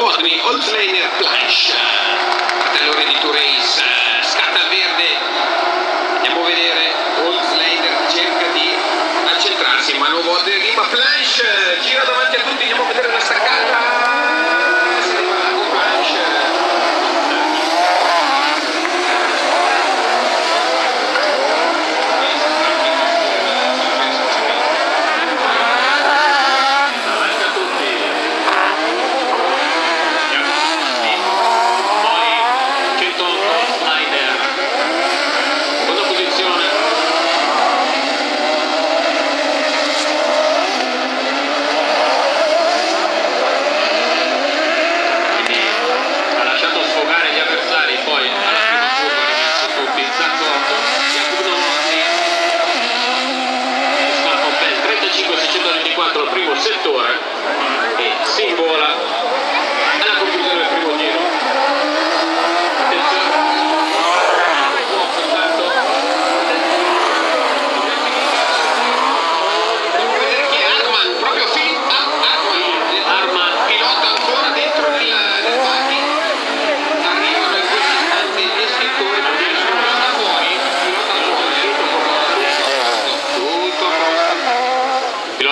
giorni All-Player Planche Catellone di Turace scatta al verde. Andiamo a vedere All Slayer cerca di accentrarsi ma non vuole rima Planche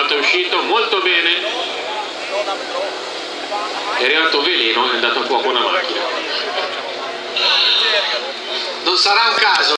quanto è uscito molto bene. È arrivato veleno è andato a fuoco una macchina. Non sarà un caso